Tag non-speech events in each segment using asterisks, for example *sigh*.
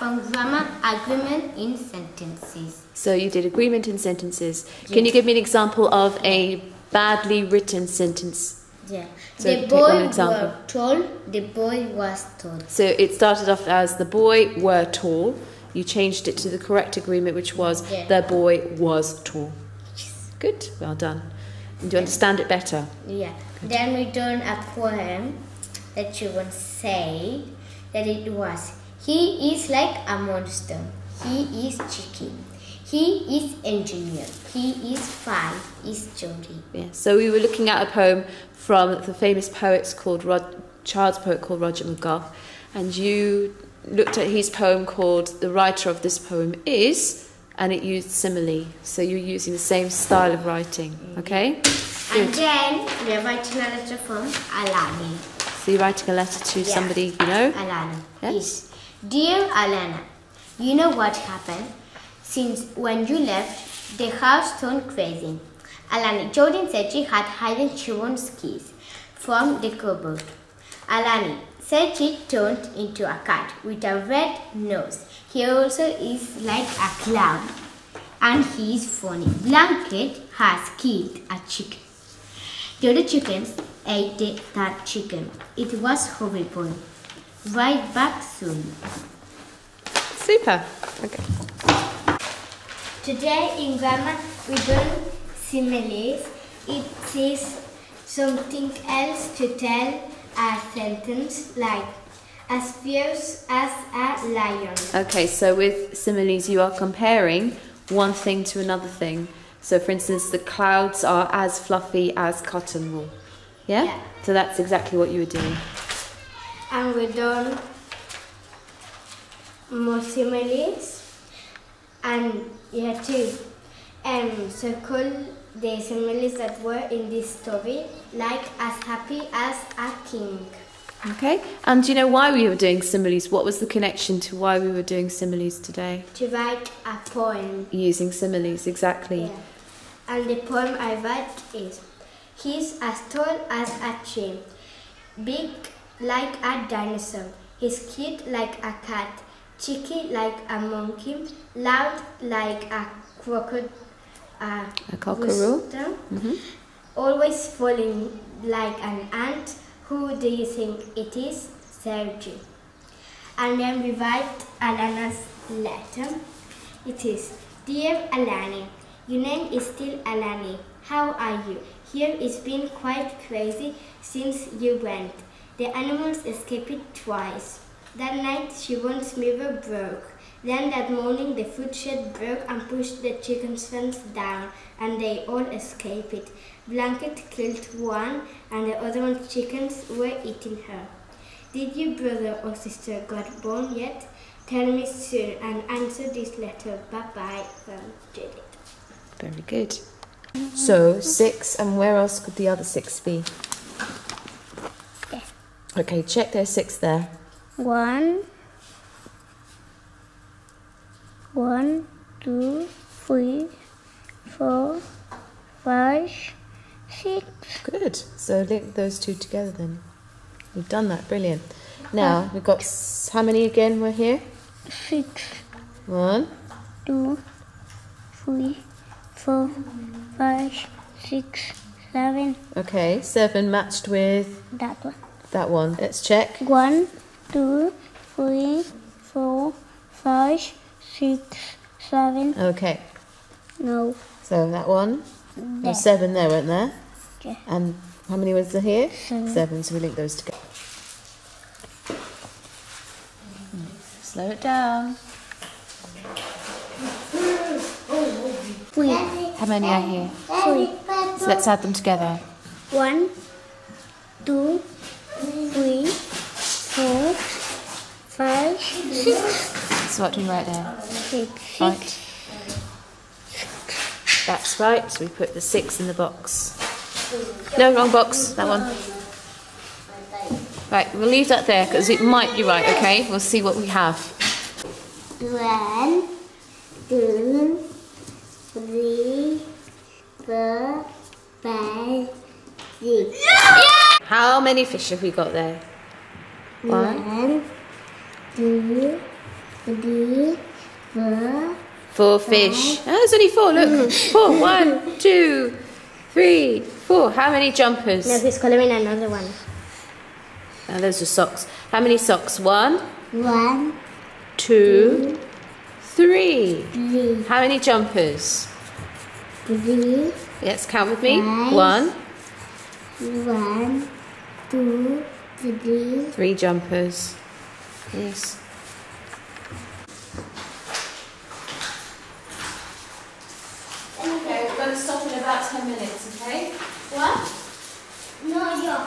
found grammar agreement in sentences. So you did agreement in sentences. Can you give me an example of a badly written sentence? Yeah. So the boy were told, the boy was told. So it started off as the boy were tall. You changed it to the correct agreement, which was Yeah. the boy was tall. Yes. Good, well done. And do you understand it better? Yeah. Then we done a poem that children say that it was He is like a monster. He is cheeky. He is engineer. He is fine. Is jolly. Yeah. So we were looking at a poem from the famous poets called Rod, child's poet called Roger McGough, and you looked at his poem called "The writer of this poem is," and it used simile. So you're using the same style of writing. Okay. And then we are writing a letter from Alani. So you're writing a letter to Yeah. somebody you know. Alana. Yes. Yes. Dear Alana, you know what happened? Since when you left, the house turned crazy. Alani, Jordan said she had hidden children's keys from the cupboard. Alani said she turned into a cat with a red nose. He also is like a clown. And he is funny. Blanket has killed a chicken. The other chickens ate that chicken. It was horrible. Right back soon. Super. Okay. Today in grammar we learn similes. It is something else to tell a sentence like as fierce as a lion. Okay, so with similes, you are comparing one thing to another thing. So, for instance, the clouds are as fluffy as cotton wool. Yeah? Yeah. So that's exactly what you were doing. And we done more similes. And yeah too. And circle the similes that were in this story like as happy as a king. Okay. And do you know why we were doing similes? What was the connection to why we were doing similes today? To write a poem. Using similes, exactly. Yeah. And the poem I write is He's as tall as a tree, big like a dinosaur. He's cute like a cat, cheeky like a monkey, loud like a crocodile. A, A cockerel? rooster, hmm Always falling like an ant. Who do you think it is? Sergio. And then we write Alana's letter. It is Dear Alani, your name is still Alani. How are you? Here it's been quite crazy since you went. The animals escaped twice. That night Siobhan's mirror broke. Then that morning the food shed broke and pushed the chicken's fence down and they all escaped. It. Blanket killed one and the other chickens were eating her. Did your brother or sister got born yet? Tell me soon and answer this letter. Bye bye from Judith. Very good. So, six, and where else could the other six be? Okay, check there's six there. One, one, two, three, four, five, six. Good. So link those two together then. We've done that. Brilliant. Now we've got s- how many again? We're here. Six, One. two, three, four, five, six, seven. Okay. Seven matched with That one. That one. Let's check. One, two, three, four, five, six, seven. Okay. No, So that one. There there. were seven there, weren't there? Yeah. And how many was there here? Seven. Seven. So we link those together. Slow it down. Three, How many are here? three. So let's add them together. One, two, three, four, five, six. So what do we write there? Right. That's right. So we put the six in the box. No, wrong box. That one. Right, we'll leave that there because it might be right, okay? We'll see what we have. One, two, three, four, five, six. How many fish have we got there? One, three, four, Four fish. Oh, there's only four. Look, four. *laughs* One, two, three, four. How many jumpers? Now he's coloring another one. Oh, those are socks. How many socks? One, one, two, three. three, How many jumpers? three, Let's count with me. Five. One, one, two, three, three jumpers. Yes. Okay, we're going to stop in about 10 minutes, okay? What? no, yo.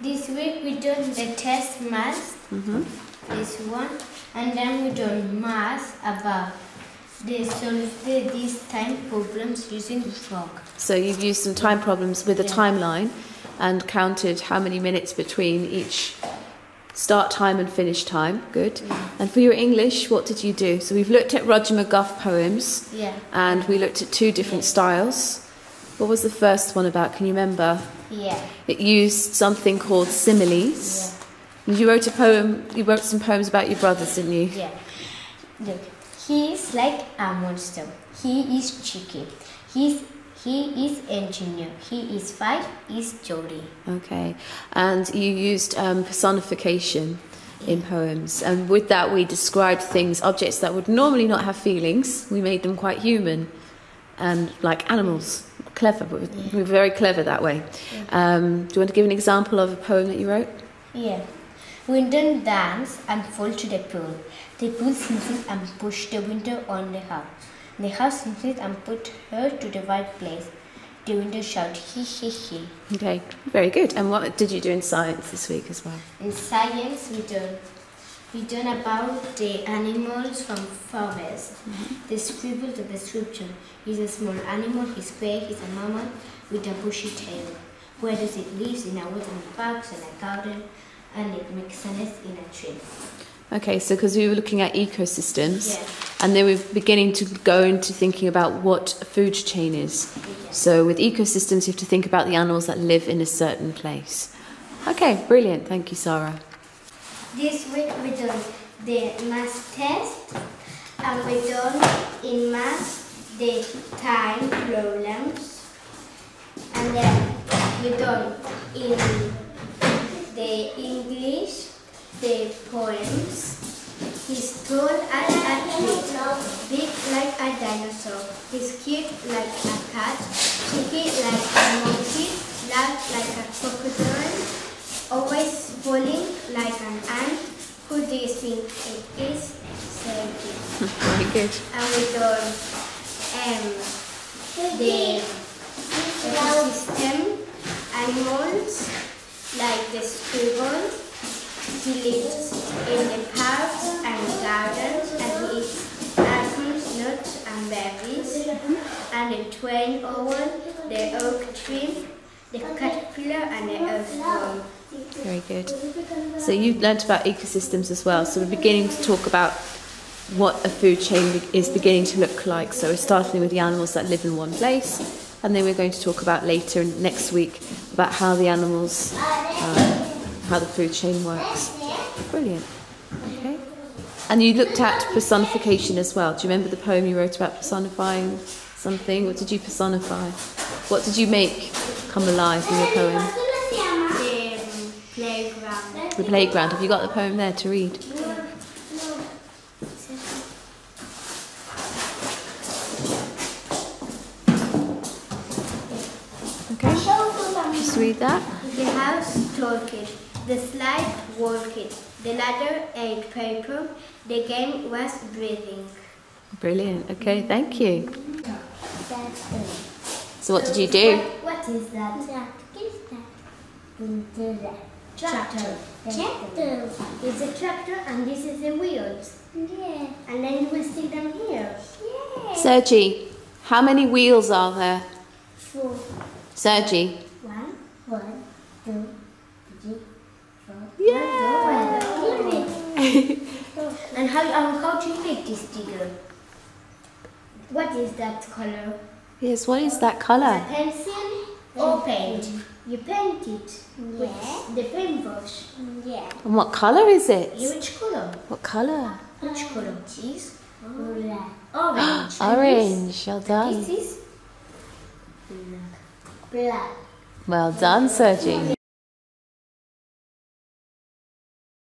This week we done the test math, Mm-hmm. this one, and then we done math about they solved the- these time problems using the frog. So you've used some time problems with a Yeah. timeline and counted how many minutes between each start time and finish time. Good. And for your English, what did you do? So we've looked at Roger McGough poems Yeah. and we looked at two different styles. What was the first one about? Can you remember? Yeah. It used something called similes. Yeah. You wrote a poem, you wrote some poems about your brothers, didn't you? Yeah. Look, he is like a monster. He is cheeky. He's he is engineer. He is five. Is Jody. Okay. And you used um, personification in poems. And with that, we described things, objects that would normally not have feelings. We made them quite human and like animals. Clever. We were- we were very clever that way. Um, do you want to give an example of a poem that you wrote? Yeah. Window dance and fall to the pool. The pool sinks and push the window on the house. The house sinks and put her to the right place. The window shout he he he. Okay. Very good. And what did you do in science this week as well? In science, we done we done about the animals from forest. They scribbled the description. He's a small animal. He's gray. He's a mammal with a bushy tail. Where does it live? In a wooden box, in a garden, and it makes a nest in a tree. Okay, so because we were looking at ecosystems, Yeah. and then we're beginning to go into thinking about what a food chain is. So with ecosystems, you have to think about the animals that live in a certain place. Okay, brilliant. Thank you, Sarah. This week we done the math test, and we done in math the time problems, and then we done in the English the poems. He's tall as a tree, big like a dinosaur. He's cute like a cat, cheeky like a monkey, loud like a crocodile, always falling like an ant. Who do you think it is? Sergey. Very good. And we done um, the ecosystem animals like the squirrel. He lives in the parks and gardens and eats acorns, nuts and berries. And the twine owl, the oak tree, the caterpillar and the earthworm. Very good. So you've learnt about ecosystems as well. So we're beginning to talk about what a food chain is beginning to look like. So we're starting with the animals that live in one place, and then we're going to talk about later next week about how the animals, uh, how the food chain works. Brilliant. Okay. And you looked at personification as well. Do you remember the poem you wrote about personifying something? What did you personify? What did you make come alive in your poem? The playground. The playground. Have you got the poem there to read? Okay. Just read that. The house talked, the slide walked, the ladder ate paper, the game was breathing. Brilliant. Okay, thank you. So what did you do? What is that? That is that. Into that. Tractor. Tractor. It's a tractor and this is the wheels. Yeah. And then you will see them here. Yeah. Sergi, how many wheels are there? Four. Sergi. One, one, two, three, four. Yeah. *laughs* And how, um, how do you make this digger? What is that color? Yes, what is that colour? A Pencil or paint? You paint it Yeah. with the paintbrush. Yeah. And what colour is it? Which color? What colour? Which color? Is Red. orange. And Orange. Well done. this is Black. Well done, Sergi.